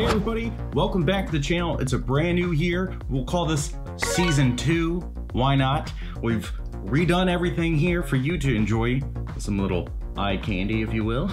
Hey everybody, welcome back to the channel. It's a brand new year. We'll call this season two. Why not? We've redone everything here for you to enjoy. Some little eye candy, if you will.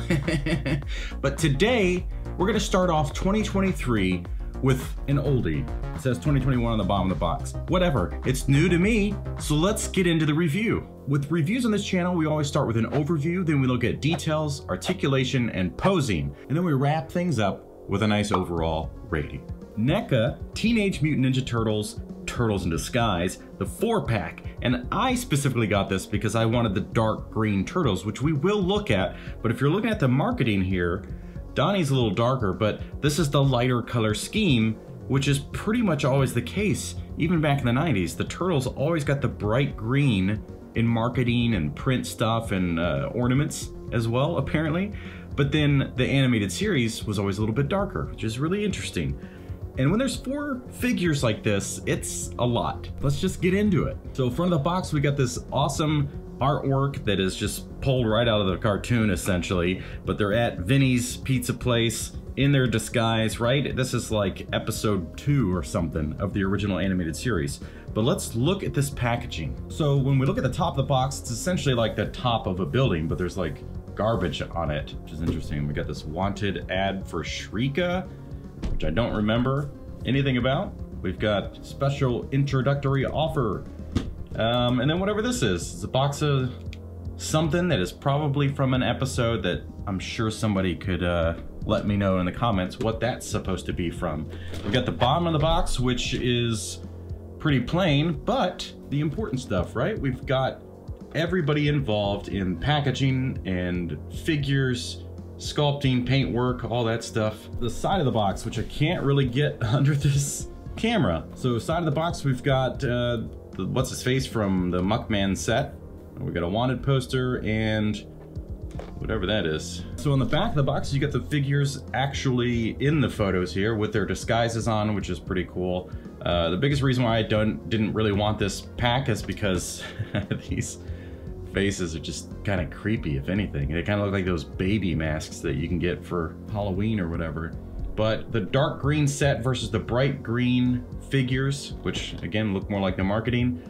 but today, we're gonna start off 2023 with an oldie. It says 2021 on the bottom of the box. Whatever, it's new to me, so let's get into the review. With reviews on this channel, we always start with an overview, then we look at details, articulation, and posing, and then we wrap things up with a nice overall rating. NECA Teenage Mutant Ninja Turtles Turtles in Disguise, the four pack. And I specifically got this because I wanted the dark green turtles, which we will look at. But if you're looking at the marketing here, Donnie's a little darker, but this is the lighter color scheme, which is pretty much always the case. Even back in the 90s, the turtles always got the bright green in marketing and print stuff and uh, ornaments as well, apparently. But then the animated series was always a little bit darker, which is really interesting. And when there's four figures like this, it's a lot. Let's just get into it. So front of the box, we got this awesome artwork that is just pulled right out of the cartoon essentially, but they're at Vinny's Pizza Place in their disguise, right? This is like episode two or something of the original animated series. But let's look at this packaging. So when we look at the top of the box, it's essentially like the top of a building, but there's like garbage on it, which is interesting. We got this wanted ad for Shrika, which I don't remember anything about. We've got special introductory offer. Um, and then whatever this is, it's a box of something that is probably from an episode that I'm sure somebody could uh, let me know in the comments what that's supposed to be from. We've got the bottom of the box, which is pretty plain, but the important stuff, right? We've got everybody involved in packaging and figures, sculpting, paintwork, all that stuff. The side of the box, which I can't really get under this camera. So side of the box, we've got uh, the, what's his face from the Muckman set. We got a wanted poster and whatever that is. So on the back of the box, you get the figures actually in the photos here with their disguises on, which is pretty cool. Uh, the biggest reason why I don't didn't really want this pack is because these faces are just kind of creepy, if anything. They kind of look like those baby masks that you can get for Halloween or whatever. But the dark green set versus the bright green figures, which again look more like the marketing,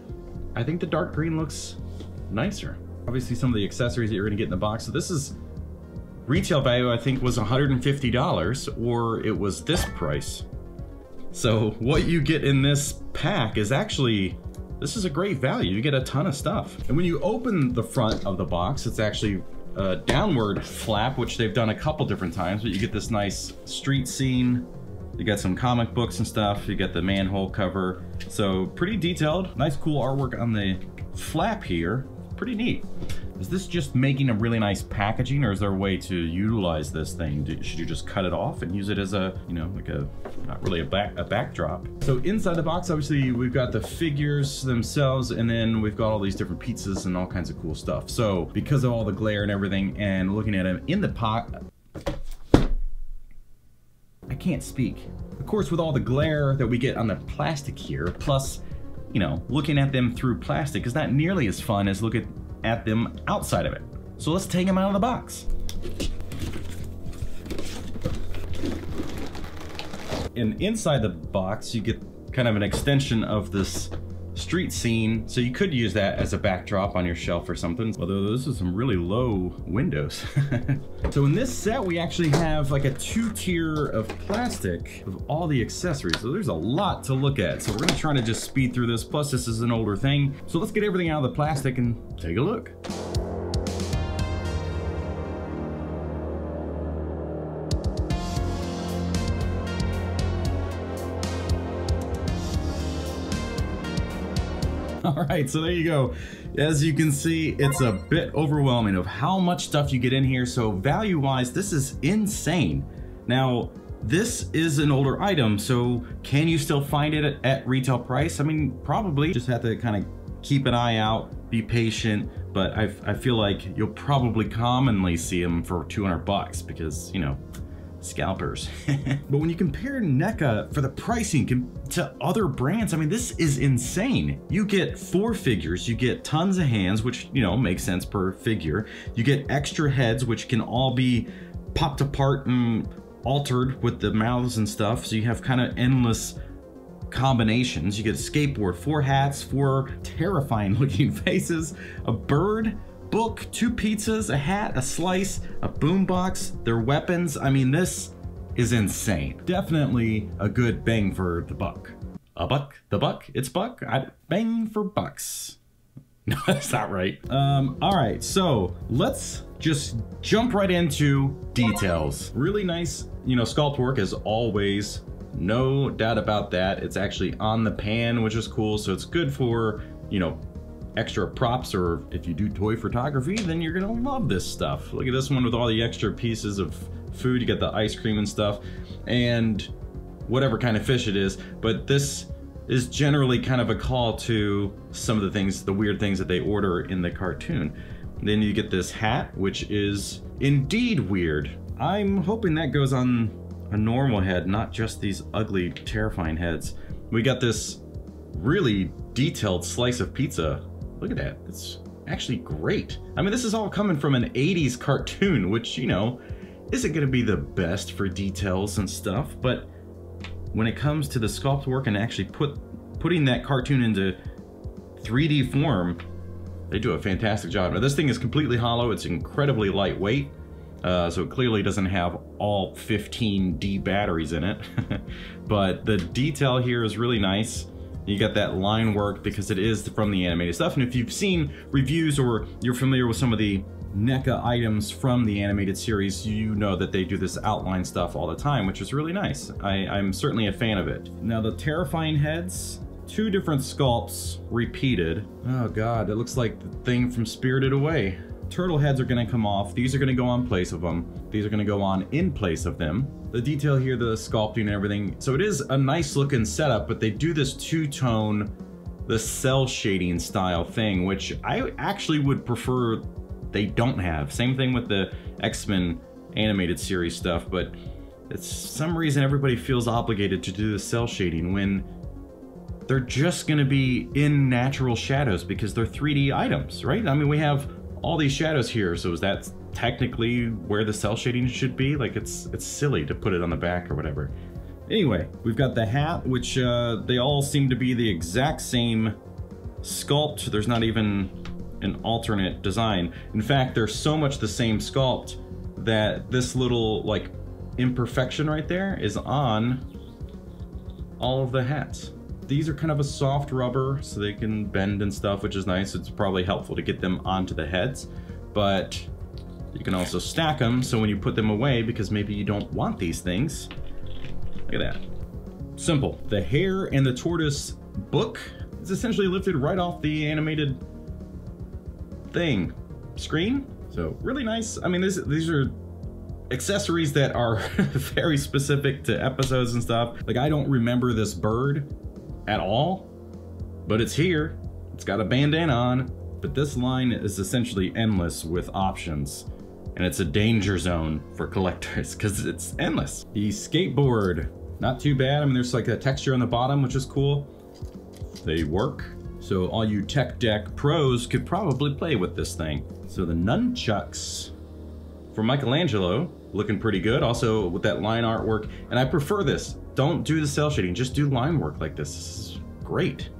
I think the dark green looks nicer. Obviously some of the accessories that you're gonna get in the box. So this is retail value, I think was $150 or it was this price. So what you get in this pack is actually this is a great value. You get a ton of stuff. And when you open the front of the box, it's actually a downward flap, which they've done a couple different times, but you get this nice street scene. You got some comic books and stuff. You get the manhole cover. So pretty detailed. Nice cool artwork on the flap here. Pretty neat. Is this just making a really nice packaging or is there a way to utilize this thing? should you just cut it off and use it as a, you know, like a, not really a back a backdrop. So inside the box, obviously we've got the figures themselves and then we've got all these different pizzas and all kinds of cool stuff. So because of all the glare and everything and looking at them in the pot, I can't speak. Of course, with all the glare that we get on the plastic here, plus, you know, looking at them through plastic is not nearly as fun as look at at them outside of it. So let's take them out of the box. And inside the box, you get kind of an extension of this street scene. So you could use that as a backdrop on your shelf or something. Although this is some really low windows. so in this set, we actually have like a two tier of plastic of all the accessories. So there's a lot to look at. So we're gonna try to just speed through this. Plus this is an older thing. So let's get everything out of the plastic and take a look. Right, so there you go. As you can see, it's a bit overwhelming of how much stuff you get in here. So value-wise, this is insane. Now, this is an older item, so can you still find it at, retail price? I mean, probably. Just have to kind of keep an eye out, be patient, but I, I feel like you'll probably commonly see them for 200 bucks because, you know, scalpers. but when you compare NECA for the pricing to other brands, I mean, this is insane. You get four figures, you get tons of hands, which, you know, makes sense per figure. You get extra heads, which can all be popped apart and altered with the mouths and stuff, so you have kind of endless combinations. You get a skateboard, four hats, four terrifying looking faces, a bird, book, two pizzas, a hat, a slice, a boombox, their weapons. I mean, this is insane. Definitely a good bang for the buck. A buck, the buck, it's buck. I bang for bucks. No, that's not right. Um, all right, so let's just jump right into details. Really nice, you know, sculpt work as always. No doubt about that. It's actually on the pan, which is cool. So it's good for, you know, extra props or if you do toy photography, then you're gonna love this stuff. Look at this one with all the extra pieces of food. You get the ice cream and stuff and whatever kind of fish it is. But this is generally kind of a call to some of the things, the weird things that they order in the cartoon. Then you get this hat, which is indeed weird. I'm hoping that goes on a normal head, not just these ugly, terrifying heads. We got this really detailed slice of pizza. Look at that, it's actually great. I mean, this is all coming from an 80s cartoon, which, you know, isn't gonna be the best for details and stuff, but when it comes to the sculpt work and actually put putting that cartoon into 3D form, they do a fantastic job. Now this thing is completely hollow, it's incredibly lightweight, uh, so it clearly doesn't have all 15 D batteries in it. but the detail here is really nice. You got that line work because it is from the animated stuff. And if you've seen reviews or you're familiar with some of the NECA items from the animated series, you know that they do this outline stuff all the time, which is really nice. I, am certainly a fan of it. Now the terrifying heads, two different sculpts repeated. Oh god, it looks like the thing from Spirited Away. Turtle heads are gonna come off. These are gonna go on place of them. These are gonna go on in place of them. The detail here, the sculpting and everything. So it is a nice looking setup, but they do this two-tone, the cell shading style thing, which I actually would prefer they don't have. Same thing with the X-Men animated series stuff, but it's some reason everybody feels obligated to do the cell shading when they're just gonna be in natural shadows because they're 3D items, right? I mean, we have all these shadows here, so is that technically where the cell shading should be? Like, it's it's silly to put it on the back or whatever. Anyway, we've got the hat, which uh, they all seem to be the exact same sculpt. There's not even an alternate design. In fact, they're so much the same sculpt that this little like imperfection right there is on all of the hats. These are kind of a soft rubber so they can bend and stuff, which is nice. It's probably helpful to get them onto the heads, but you can also stack them so when you put them away, because maybe you don't want these things, look at that. Simple. The hare and the tortoise book is essentially lifted right off the animated thing screen. So really nice. I mean, this, these are accessories that are very specific to episodes and stuff. Like I don't remember this bird at all, but it's here. It's got a bandana on, but this line is essentially endless with options. And it's a danger zone for collectors because it's endless. The skateboard, not too bad. I mean, there's like a texture on the bottom, which is cool. They work. So all you tech deck pros could probably play with this thing. So the nunchucks for Michelangelo, looking pretty good. Also with that line artwork, and I prefer this. Don't do the cell shading, just do line work like this. This is great.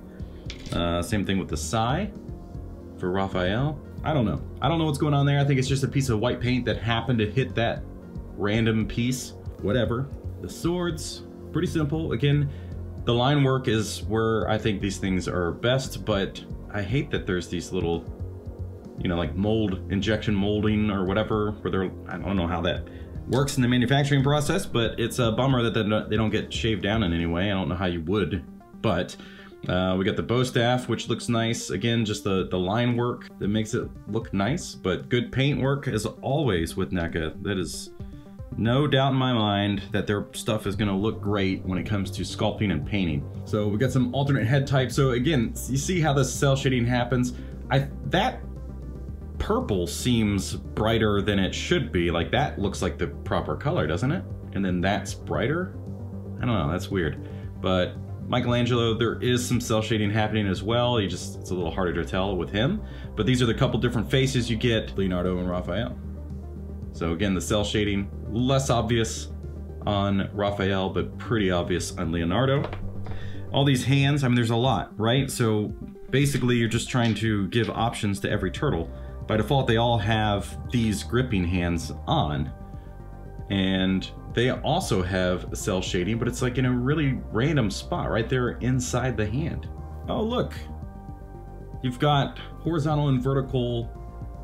Uh, same thing with the Sai for Raphael. I don't know. I don't know what's going on there. I think it's just a piece of white paint that happened to hit that random piece. Whatever. The swords, pretty simple. Again, the line work is where I think these things are best, but I hate that there's these little, you know, like mold, injection molding or whatever, where they're, I don't know how that works in the manufacturing process, but it's a bummer that they don't get shaved down in any way. I don't know how you would, but uh, we got the bow staff, which looks nice. Again, just the, the line work that makes it look nice, but good paint work as always with NECA. That is no doubt in my mind that their stuff is gonna look great when it comes to sculpting and painting. So we got some alternate head types. So again, you see how the cell shading happens? I That purple seems brighter than it should be. Like that looks like the proper color, doesn't it? And then that's brighter? I don't know, that's weird. But Michelangelo, there is some cell shading happening as well. You just, it's a little harder to tell with him. But these are the couple different faces you get, Leonardo and Raphael. So again, the cell shading, less obvious on Raphael, but pretty obvious on Leonardo. All these hands, I mean, there's a lot, right? So basically you're just trying to give options to every turtle. By default, they all have these gripping hands on. And they also have cell shading, but it's like in a really random spot right there inside the hand. Oh, look. You've got horizontal and vertical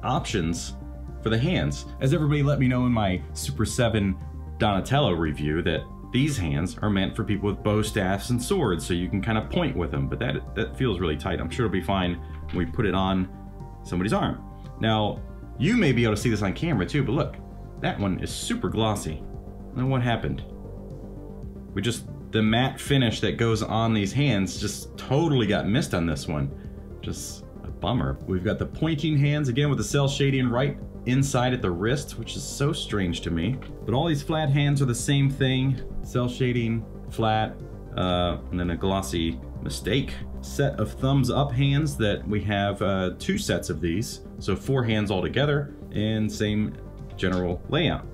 options for the hands. As everybody let me know in my Super 7 Donatello review that these hands are meant for people with bow staffs and swords, so you can kind of point with them, but that, that feels really tight. I'm sure it'll be fine when we put it on somebody's arm. Now, you may be able to see this on camera too, but look, that one is super glossy. Now what happened? We just, the matte finish that goes on these hands just totally got missed on this one. Just a bummer. We've got the pointing hands again with the cell shading right inside at the wrist, which is so strange to me. But all these flat hands are the same thing. Cell shading, flat, uh, and then a glossy mistake. Set of thumbs up hands that we have uh, two sets of these. So four hands all together and same general layout.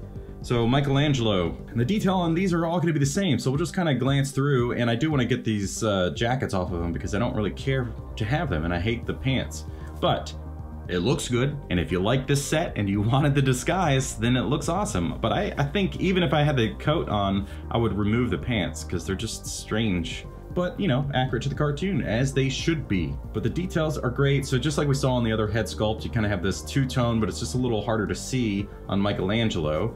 So Michelangelo, and the detail on these are all gonna be the same. So we'll just kind of glance through and I do wanna get these uh, jackets off of them because I don't really care to have them and I hate the pants. But it looks good, and if you like this set and you wanted the disguise, then it looks awesome. But I, I think even if I had the coat on, I would remove the pants because they're just strange but you know, accurate to the cartoon, as they should be. But the details are great, so just like we saw on the other head sculpt, you kind of have this two-tone, but it's just a little harder to see on Michelangelo.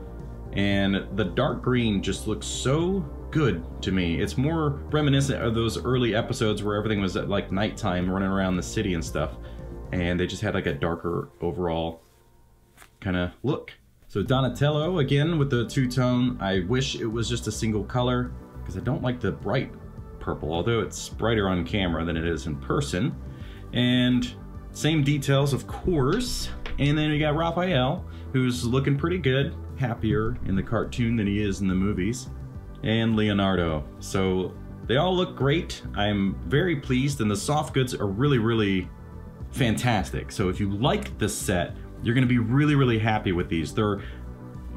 And the dark green just looks so good to me. It's more reminiscent of those early episodes where everything was at like nighttime running around the city and stuff and they just had like a darker overall kind of look. So Donatello, again, with the two-tone, I wish it was just a single color, because I don't like the bright purple, although it's brighter on camera than it is in person. And same details, of course. And then you got Raphael, who's looking pretty good, happier in the cartoon than he is in the movies. And Leonardo. So they all look great. I'm very pleased, and the soft goods are really, really fantastic. So if you like this set, you're gonna be really, really happy with these. They're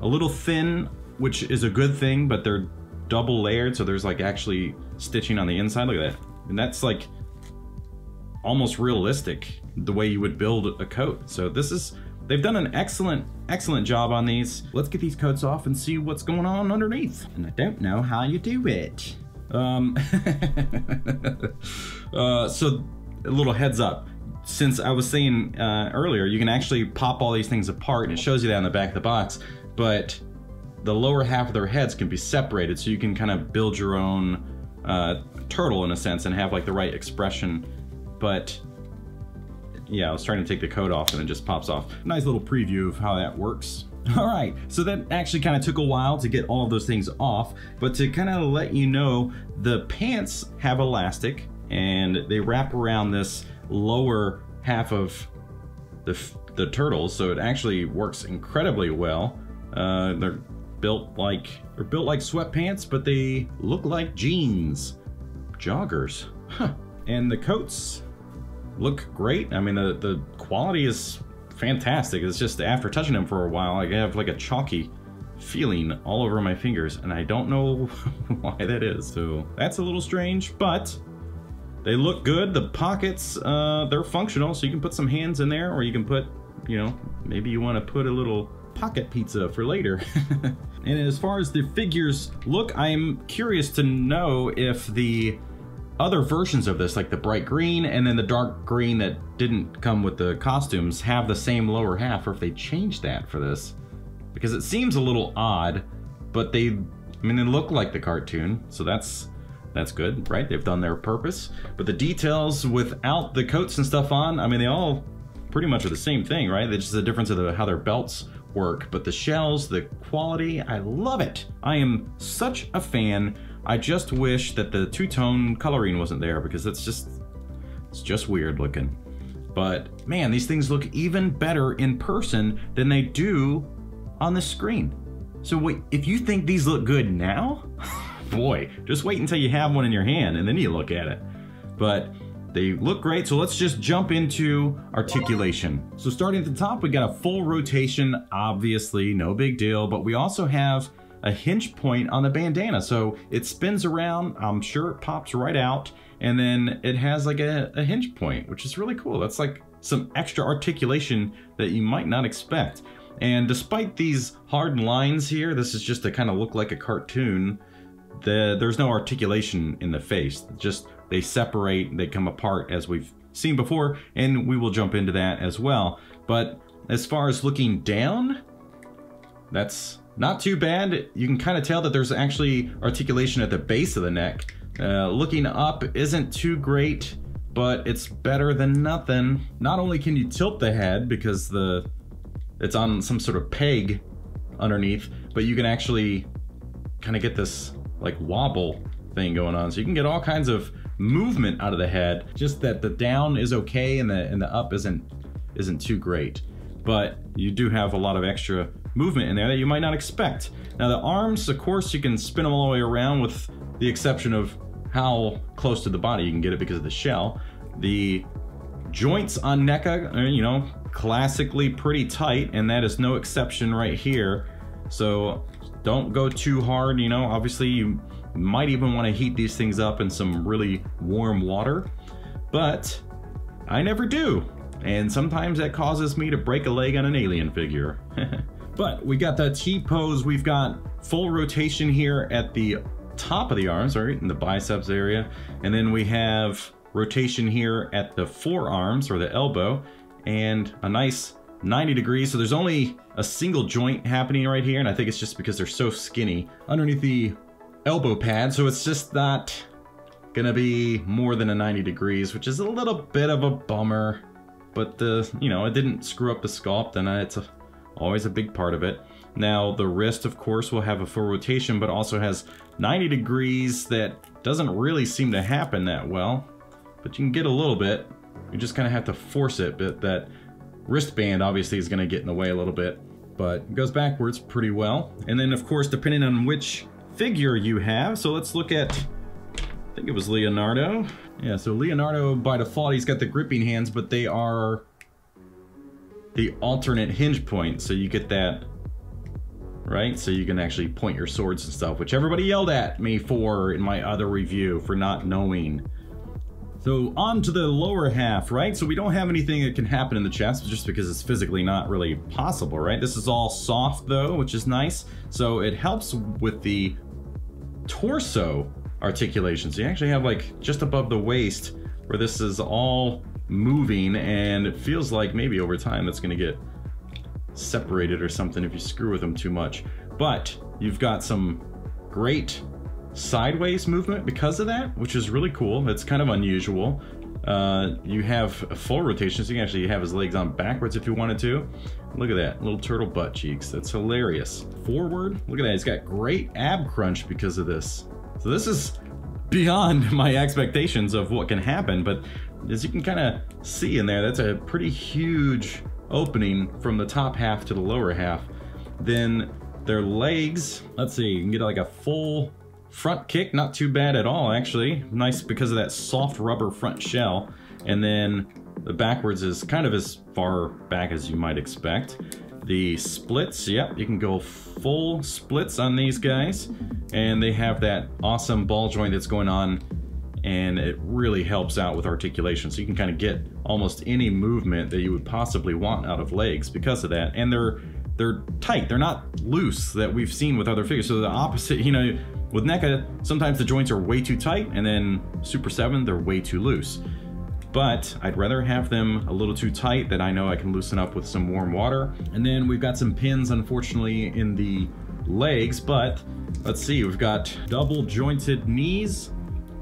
a little thin, which is a good thing, but they're double layered, so there's like actually stitching on the inside. Look at that. And that's like almost realistic, the way you would build a coat. So this is, they've done an excellent, excellent job on these. Let's get these coats off and see what's going on underneath. And I don't know how you do it. Um, uh, so a little heads up since I was saying uh, earlier, you can actually pop all these things apart and it shows you that on the back of the box, but the lower half of their heads can be separated so you can kind of build your own uh, turtle in a sense and have like the right expression. But yeah, I was trying to take the coat off and it just pops off. Nice little preview of how that works. All right, so that actually kind of took a while to get all of those things off, but to kind of let you know, the pants have elastic and they wrap around this lower half of the, the turtles, so it actually works incredibly well. Uh, they're built like they're built like sweatpants, but they look like jeans, joggers. Huh. And the coats look great. I mean, the the quality is fantastic. It's just after touching them for a while, I have like a chalky feeling all over my fingers, and I don't know why that is. So that's a little strange, but they look good. The pockets, uh, they're functional, so you can put some hands in there, or you can put, you know, maybe you want to put a little pocket pizza for later. and as far as the figures look, I'm curious to know if the other versions of this, like the bright green and then the dark green that didn't come with the costumes, have the same lower half, or if they changed that for this. Because it seems a little odd, but they, I mean, they look like the cartoon, so that's that's good, right? They've done their purpose. But the details without the coats and stuff on, I mean, they all pretty much are the same thing, right? It's just the difference of the, how their belts work. But the shells, the quality, I love it. I am such a fan. I just wish that the two-tone coloring wasn't there because it's just, it's just weird looking. But man, these things look even better in person than they do on the screen. So wait, if you think these look good now, boy, just wait until you have one in your hand and then you look at it. But they look great, so let's just jump into articulation. So starting at the top, we got a full rotation, obviously, no big deal, but we also have a hinge point on the bandana. So it spins around, I'm sure it pops right out, and then it has like a, a hinge point, which is really cool. That's like some extra articulation that you might not expect. And despite these hard lines here, this is just to kind of look like a cartoon, the, there's no articulation in the face. Just they separate, they come apart as we've seen before, and we will jump into that as well. But as far as looking down, that's not too bad. You can kind of tell that there's actually articulation at the base of the neck. Uh, looking up isn't too great, but it's better than nothing. Not only can you tilt the head because the it's on some sort of peg underneath, but you can actually kind of get this like wobble thing going on. So you can get all kinds of movement out of the head. Just that the down is okay and the and the up isn't isn't too great. But you do have a lot of extra movement in there that you might not expect. Now the arms, of course, you can spin them all the way around with the exception of how close to the body you can get it because of the shell. The joints on NECA, are, uh, you know, classically pretty tight, and that is no exception right here. So don't go too hard, you know, obviously you might even want to heat these things up in some really warm water, but I never do. And sometimes that causes me to break a leg on an alien figure. but we got the T-pose, we've got full rotation here at the top of the arms, right, in the biceps area. And then we have rotation here at the forearms or the elbow and a nice 90 degrees. So there's only a single joint happening right here. And I think it's just because they're so skinny underneath the elbow pad. So it's just not gonna be more than a 90 degrees, which is a little bit of a bummer. But the, you know, it didn't screw up the sculpt and uh, it's a, always a big part of it. Now the wrist, of course, will have a full rotation, but also has 90 degrees that doesn't really seem to happen that well. But you can get a little bit. You just kind of have to force it, but that wristband obviously is going to get in the way a little bit. But goes backwards pretty well. And then, of course, depending on which figure you have, so let's look at, I think it was Leonardo. Yeah, so Leonardo, by default, he's got the gripping hands, but they are the alternate hinge point. So you get that right? So you can actually point your swords and stuff, which everybody yelled at me for in my other review for not knowing. So on to the lower half, right? So we don't have anything that can happen in the chest just because it's physically not really possible, right? This is all soft though, which is nice. So it helps with the torso articulation. So you actually have like just above the waist where this is all moving and it feels like maybe over time that's gonna get separated or something if you screw with them too much. But you've got some great sideways movement because of that, which is really cool. It's kind of unusual. Uh, you have full rotation, so you can actually have his legs on backwards if you wanted to. Look at that, little turtle butt cheeks. That's hilarious. Forward, look at that. He's got great ab crunch because of this. So this is beyond my expectations of what can happen, but as you can kind of see in there, that's a pretty huge opening from the top half to the lower half. Then their legs, let's see, you can get like a full front kick, not too bad at all actually. Nice because of that soft rubber front shell. And then the backwards is kind of as far back as you might expect. The splits, yep, you can go full splits on these guys. And they have that awesome ball joint that's going on and it really helps out with articulation. So you can kind of get almost any movement that you would possibly want out of legs because of that. And they're they're tight. They're not loose that we've seen with other figures. So the opposite, you know, with NECA, sometimes the joints are way too tight, and then Super 7, they're way too loose. But I'd rather have them a little too tight that I know I can loosen up with some warm water. And then we've got some pins, unfortunately, in the legs, but let's see, we've got double jointed knees,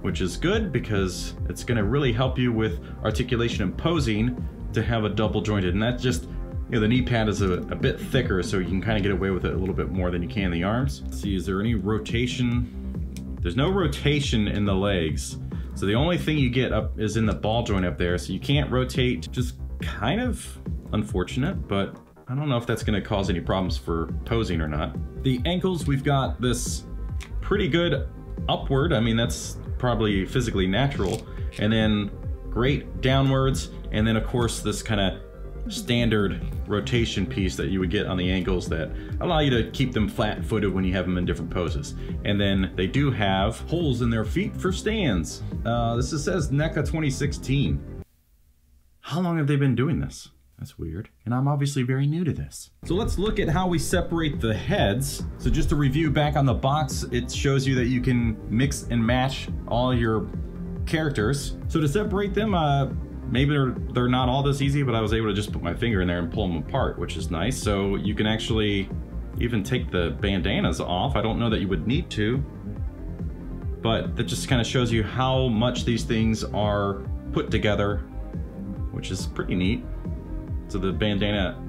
which is good because it's gonna really help you with articulation and posing to have a double jointed. And that's just, you know, the knee pad is a, a bit thicker so you can kind of get away with it a little bit more than you can the arms. Let's see, is there any rotation? There's no rotation in the legs. So the only thing you get up is in the ball joint up there. So you can't rotate, just kind of unfortunate, but I don't know if that's gonna cause any problems for posing or not. The ankles, we've got this pretty good upward. I mean, that's probably physically natural, and then great downwards, and then of course this kind of standard rotation piece that you would get on the ankles that allow you to keep them flat footed when you have them in different poses. And then they do have holes in their feet for stands. Uh, this is, says NECA 2016. How long have they been doing this? That's weird. And I'm obviously very new to this. So let's look at how we separate the heads. So just to review back on the box, it shows you that you can mix and match all your characters. So to separate them, uh, maybe they're, they're not all this easy, but I was able to just put my finger in there and pull them apart, which is nice. So you can actually even take the bandanas off. I don't know that you would need to, but that just kind of shows you how much these things are put together, which is pretty neat. So the bandana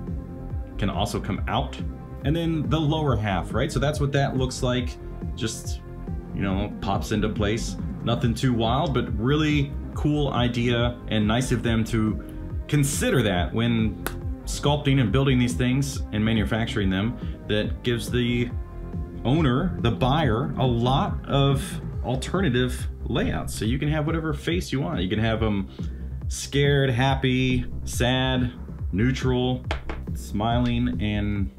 can also come out. And then the lower half, right? So that's what that looks like. Just, you know, pops into place. Nothing too wild, but really cool idea and nice of them to consider that when sculpting and building these things and manufacturing them that gives the owner, the buyer, a lot of alternative layouts. So you can have whatever face you want. You can have them scared, happy, sad, neutral, smiling, and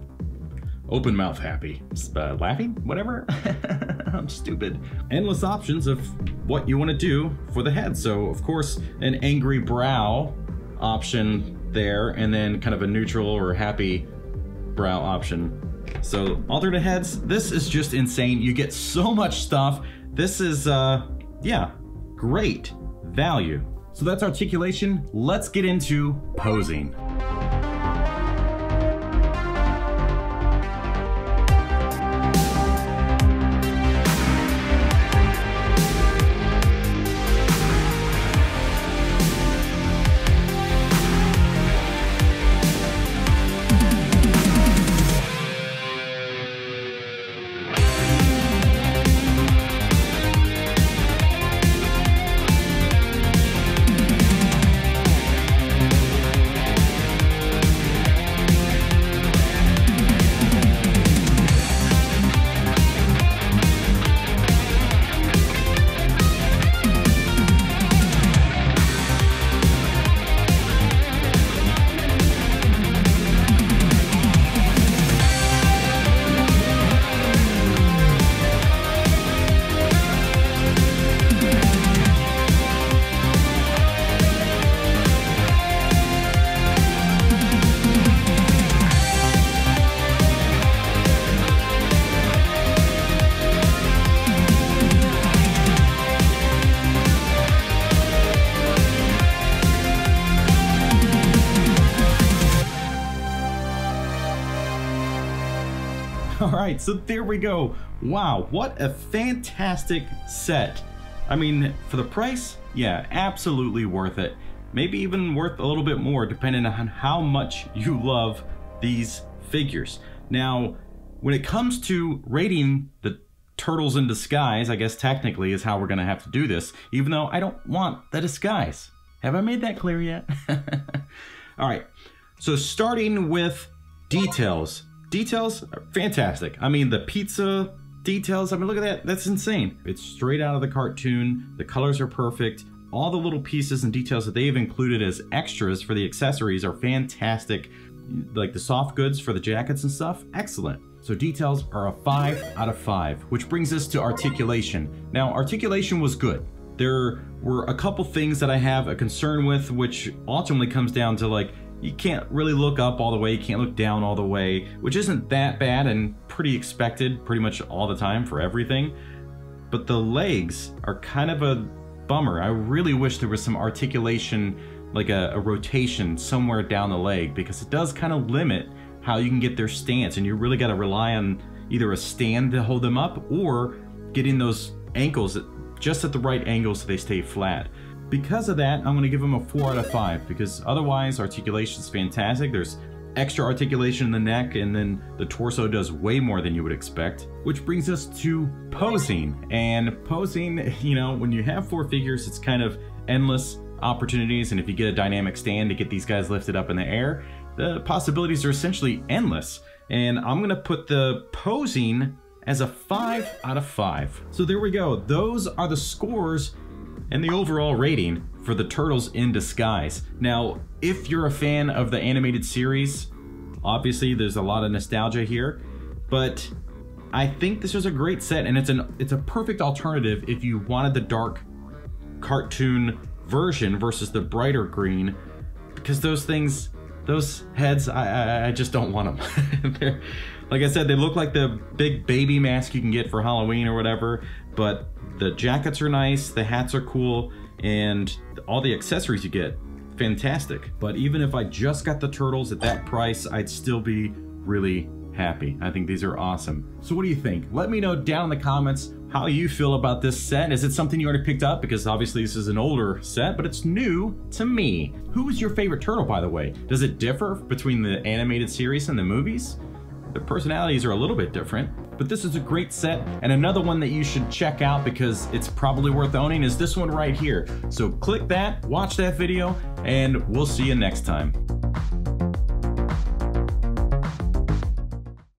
open mouth happy. Uh, laughing? Whatever? I'm stupid. Endless options of what you want to do for the head. So, of course, an angry brow option there, and then kind of a neutral or happy brow option. So, alternate heads, this is just insane. You get so much stuff. This is, uh, yeah, great value. So that's articulation. Let's get into posing. Right, so there we go. Wow, what a fantastic set. I mean, for the price, yeah, absolutely worth it. Maybe even worth a little bit more depending on how much you love these figures. Now, when it comes to rating the turtles in disguise, I guess technically is how we're gonna have to do this, even though I don't want the disguise. Have I made that clear yet? All right, so starting with details. Details are fantastic. I mean, the pizza details, I mean, look at that. That's insane. It's straight out of the cartoon. The colors are perfect. All the little pieces and details that they've included as extras for the accessories are fantastic. Like the soft goods for the jackets and stuff, excellent. So details are a five out of five, which brings us to articulation. Now, articulation was good. There were a couple things that I have a concern with, which ultimately comes down to like, you can't really look up all the way, you can't look down all the way, which isn't that bad and pretty expected pretty much all the time for everything. But the legs are kind of a bummer. I really wish there was some articulation, like a, a rotation somewhere down the leg, because it does kind of limit how you can get their stance, and you really got to rely on either a stand to hold them up or getting those ankles just at the right angle so they stay flat. Because of that, I'm going to give them a 4 out of 5, because otherwise articulation is fantastic. There's extra articulation in the neck, and then the torso does way more than you would expect. Which brings us to posing. And posing, you know, when you have four figures, it's kind of endless opportunities, and if you get a dynamic stand to get these guys lifted up in the air, the possibilities are essentially endless. And I'm going to put the posing as a 5 out of 5. So there we go. Those are the scores and the overall rating for the Turtles in Disguise. Now, if you're a fan of the animated series, obviously there's a lot of nostalgia here, but I think this was a great set and it's an it's a perfect alternative if you wanted the dark cartoon version versus the brighter green because those things those heads I I, I just don't want them. like I said, they look like the big baby mask you can get for Halloween or whatever, but the jackets are nice, the hats are cool, and all the accessories you get, fantastic. But even if I just got the turtles at that price, I'd still be really happy. I think these are awesome. So what do you think? Let me know down in the comments how you feel about this set. Is it something you already picked up? Because obviously this is an older set, but it's new to me. Who is your favorite turtle, by the way? Does it differ between the animated series and the movies? The personalities are a little bit different, but this is a great set. And another one that you should check out because it's probably worth owning is this one right here. So click that, watch that video, and we'll see you next time.